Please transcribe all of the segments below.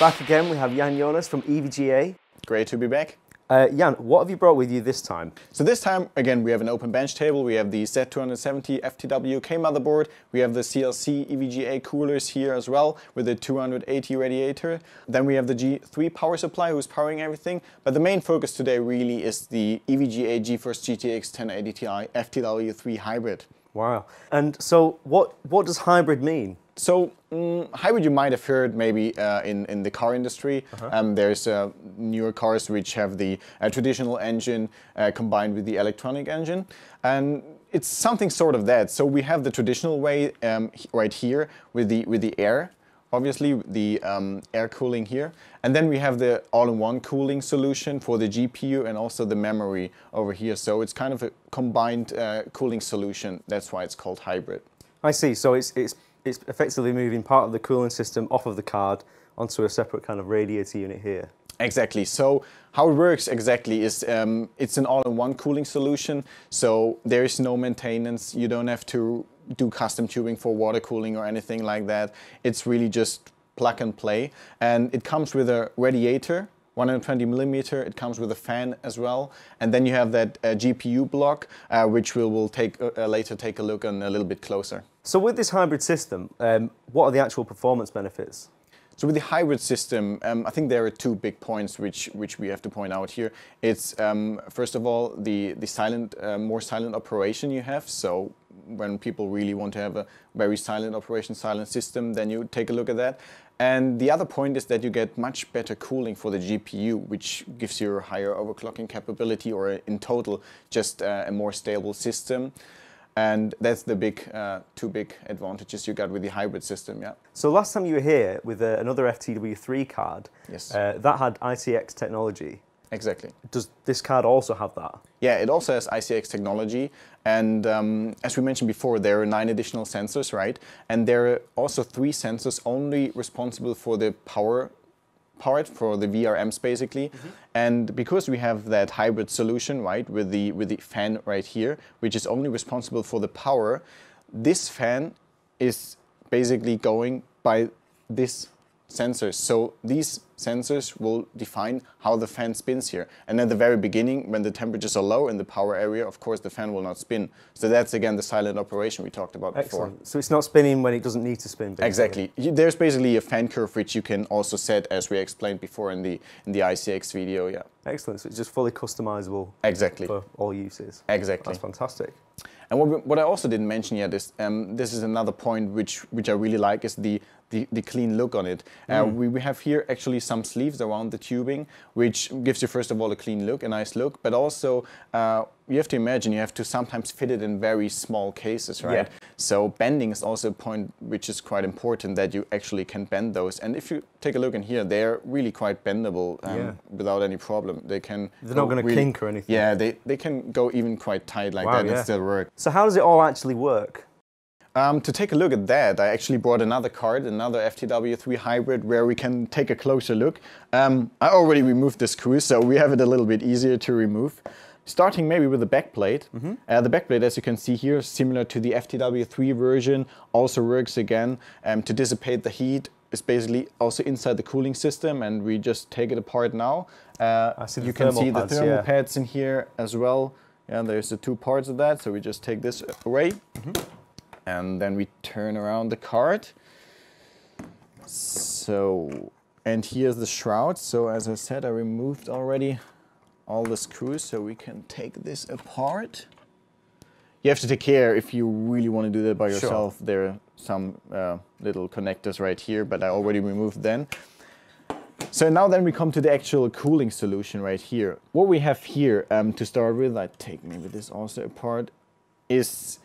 Back again, we have Jan Jonas from EVGA. Great to be back. Uh, Jan, what have you brought with you this time? So this time, again, we have an open bench table. We have the Z270 FTWK motherboard. We have the CLC EVGA coolers here as well with the 280 radiator. Then we have the G3 power supply who's powering everything. But the main focus today really is the EVGA GeForce GTX 1080 Ti FTW3 hybrid. Wow. And so what, what does hybrid mean? So um, hybrid you might have heard maybe uh, in, in the car industry. Uh -huh. um, there's uh, newer cars which have the uh, traditional engine uh, combined with the electronic engine. And it's something sort of that. So we have the traditional way um, right here with the, with the air obviously the um, air cooling here. And then we have the all-in-one cooling solution for the GPU and also the memory over here. So it's kind of a combined uh, cooling solution. That's why it's called hybrid. I see. So it's, it's it's effectively moving part of the cooling system off of the card onto a separate kind of radiator unit here. Exactly. So how it works exactly is um, it's an all-in-one cooling solution. So there is no maintenance. You don't have to do custom tubing for water cooling or anything like that. It's really just plug and play. And it comes with a radiator 120 millimeter. It comes with a fan as well. And then you have that uh, GPU block, uh, which we will take uh, uh, later take a look on a little bit closer. So with this hybrid system, um, what are the actual performance benefits? So with the hybrid system, um, I think there are two big points which which we have to point out here. It's um, first of all the the silent, uh, more silent operation you have. So when people really want to have a very silent operation, silent system, then you take a look at that. And the other point is that you get much better cooling for the GPU, which gives you a higher overclocking capability or in total just uh, a more stable system. And that's the big, uh, two big advantages you got with the hybrid system, yeah. So last time you were here with uh, another FTW3 card, yes. Uh, that had ICX technology. Exactly. Does this card also have that? Yeah, it also has ICX technology. And um, as we mentioned before, there are nine additional sensors, right? And there are also three sensors only responsible for the power part for the VRMs basically. Mm -hmm. And because we have that hybrid solution, right, with the with the fan right here, which is only responsible for the power, this fan is basically going by this sensors. So these sensors will define how the fan spins here. And at the very beginning, when the temperatures are low in the power area, of course, the fan will not spin. So that's, again, the silent operation we talked about Excellent. before. So it's not spinning when it doesn't need to spin, basically. Exactly. There's basically a fan curve which you can also set, as we explained before in the, in the ICX video, yeah. Excellent. So it's just fully customizable exactly. for all uses. Exactly. That's fantastic. And what, we, what I also didn't mention yet is um, this is another point which which I really like is the the, the clean look on it. Uh, mm. we, we have here actually some sleeves around the tubing, which gives you first of all a clean look, a nice look, but also uh, you have to imagine you have to sometimes fit it in very small cases, right? Yeah. So bending is also a point which is quite important that you actually can bend those. And if you take a look in here, they're really quite bendable um, yeah. without any problem. They can. They're not going to really, kink or anything. Yeah, they, they can go even quite tight like wow, that yeah. and still work. So how does it all actually work? Um, to take a look at that, I actually brought another card, another FTW3 hybrid, where we can take a closer look. Um, I already removed the screws, so we have it a little bit easier to remove. Starting maybe with the backplate. Mm -hmm. uh, the backplate, as you can see here, similar to the FTW3 version, also works again um, to dissipate the heat. It's basically also inside the cooling system, and we just take it apart now. Uh, you can see pads, the thermal yeah. pads in here as well. Yeah, there's the two parts of that, so we just take this away. Mm -hmm and then we turn around the card. So, and here's the shroud. So as I said, I removed already all the screws so we can take this apart. You have to take care if you really want to do that by yourself. Sure. There are some uh, little connectors right here, but I already removed them. So now then we come to the actual cooling solution right here. What we have here um, to start with, I take maybe this also apart, is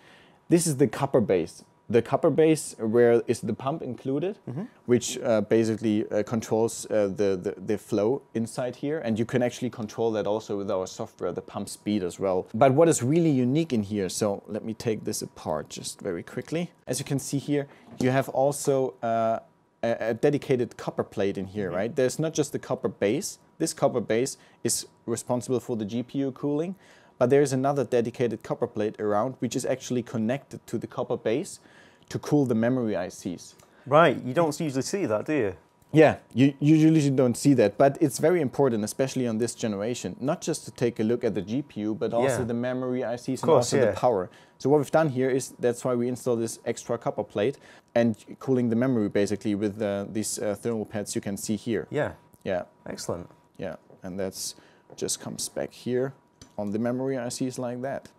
this is the copper base. The copper base, where is the pump included, mm -hmm. which uh, basically uh, controls uh, the, the, the flow inside here, and you can actually control that also with our software, the pump speed as well. But what is really unique in here? So let me take this apart just very quickly. As you can see here, you have also uh, a, a, dedicated copper plate in here, mm -hmm. right? There's not just the copper base. This copper base is responsible for the GPU cooling, but there is another dedicated copper plate around which is actually connected to the copper base to cool the memory ICs. Right, you don't usually see that, do you? Yeah, you, usually don't see that, but it's very important, especially on this generation, not just to take a look at the GPU, but also Yeah. the memory ICs and also yeah. the power. So what we've done here is that's why we install this extra copper plate and cooling the memory basically with uh, these uh, thermal pads you can see here. Yeah, Yeah, excellent. yeah, and that's just comes back here on the memory ICs like that.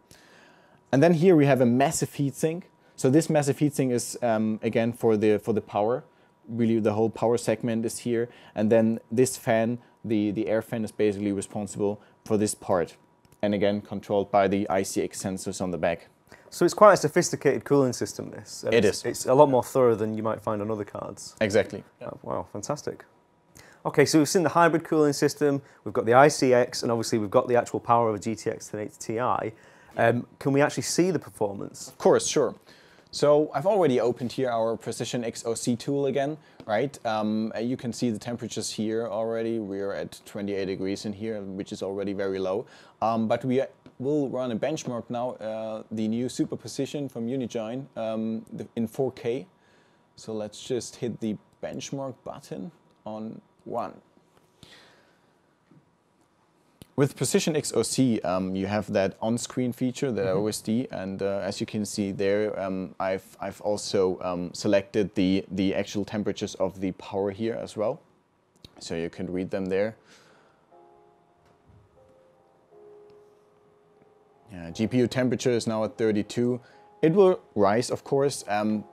And then here we have a massive heatsink. So this massive heatsink is um, again for the for the power. Really, the whole power segment is here, and then this fan, the the air fan, is basically responsible for this part, and again controlled by the ICX sensors on the back. So it's quite a sophisticated cooling system, this. It it's, is. It's a lot more thorough than you might find on other cards. Exactly. Oh, wow, fantastic. Okay, so we've seen the hybrid cooling system, we've got the ICX, and obviously we've got the actual power of a GTX 1080 Ti. Um, can we actually see the performance? Of course, sure. So I've already opened here our Precision XOC tool again, right? Um, uh, you can see the temperatures here already. We're at 28 degrees in here, which is already very low. Um, but we will run a benchmark now, uh, the new Superposition from Unigine um, in 4K. So let's just hit the benchmark button on one. With Precision XOC, um, you have that on-screen feature, that OSD, and uh, as you can see there, um, I've, I've also um, selected the, the actual temperatures of the power here as well. So you can read them there. Yeah, GPU temperature is now at 32. It will rise, of course, um,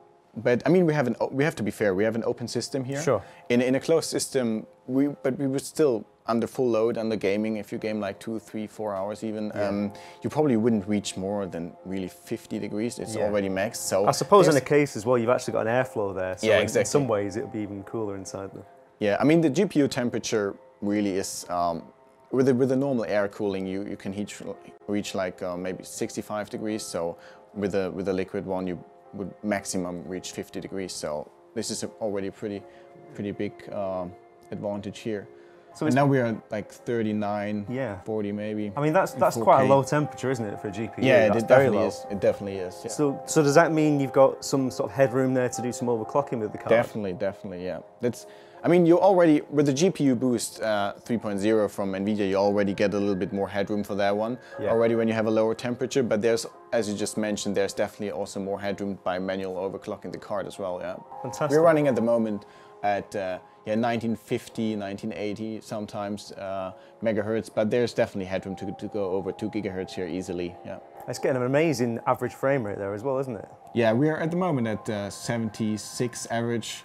but I mean, we have an we have to be fair. We have an open system here. Sure. In in a closed system, we but we were still under full load under gaming. If you game like two, three, four hours even, um, you probably wouldn't reach more than really 50 degrees. It's Yeah. already max. So I suppose in a case as well, you've actually got an airflow there. So Yeah, in- in some ways, it would be even cooler inside there. Yeah, I mean the GPU temperature really is um, with the, with the normal air cooling, you, you can reach reach like uh, maybe 65 degrees. So with a with the liquid one, you would maximum reach 50 degrees. So this is already pretty pretty big um, advantage here. So and now we're at like 39, Yeah. 40 maybe. I mean, that's that's quite a low temperature, isn't it, for a GPU? Yeah, that's it definitely is. It definitely is. Yeah. So, so does that mean you've got some sort of headroom there to do some overclocking with the card? Definitely, definitely, yeah. That's, I mean, you already with the GPU Boost uh, 3.0 from Nvidia, you already get a little bit more headroom for that one Yeah. already when you have a lower temperature. But there's, as you just mentioned, there's definitely also more headroom by manual overclocking the card as well. Yeah. Fantastic. We're running at the moment at uh, yeah 1950, 1980 sometimes uh, megahertz, but there's definitely headroom to, to go over two gigahertz here easily. Yeah. It's getting an amazing average frame rate there as well, isn't it? Yeah, we are at the moment at uh, 76 average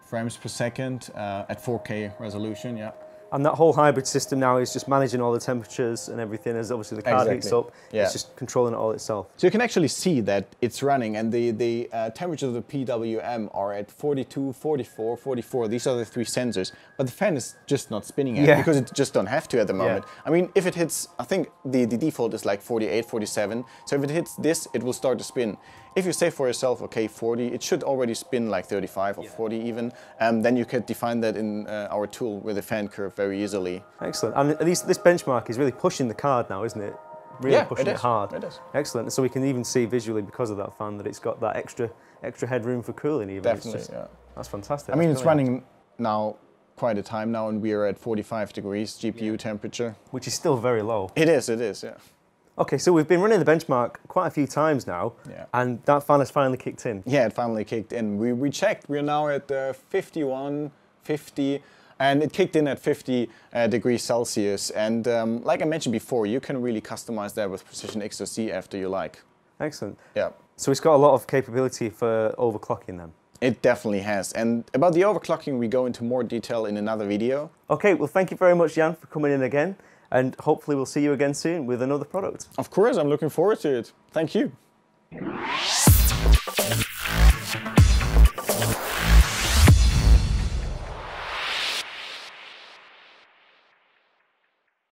frames per second uh, at 4K resolution. Yeah. And that whole hybrid system now is just managing all the temperatures and everything as obviously the card heats up. Yeah. It's just controlling it all itself. So you can actually see that it's running and the, the uh, temperatures of the PWM are at 42, 44, 44. These are the three sensors. But the fan is just not spinning yet Yeah. because it just don't have to at the moment. I mean, if it hits, I think the, the default is like 48, 47. So if it hits this, it will start to spin. If you say for yourself, okay, 40, it should already spin like 35 or 40 even. Um, then you could define that in uh, our tool with a fan curve very easily. Excellent. And at least this benchmark is really pushing the card now, isn't it? Really Yeah, pushing it it, hard. It is. Excellent. So we can even see visually because of that fan that it's got that extra extra headroom for cooling even. Definitely, just- yeah. That's fantastic. I mean, That's it's brilliant. running now quite a time now, and we are at 45 degrees GPU temperature. Which is still very low. It is, it is, yeah. Okay, so we've been running the benchmark quite a few times now, Yeah. and that fan has finally kicked in. Yeah, it finally kicked in. We, we checked, we're now at uh, 51, 50, and it kicked in at 50 uh, degrees Celsius. And um, like I mentioned before, you can really customize that with Precision XOC after you like. Excellent. Yeah. So it's got a lot of capability for overclocking then. It definitely has. And about the overclocking, we go into more detail in another video. Okay, well, thank you very much, Jan, for coming in again, and hopefully we'll see you again soon with another product. Of course, I'm looking forward to it. Thank you.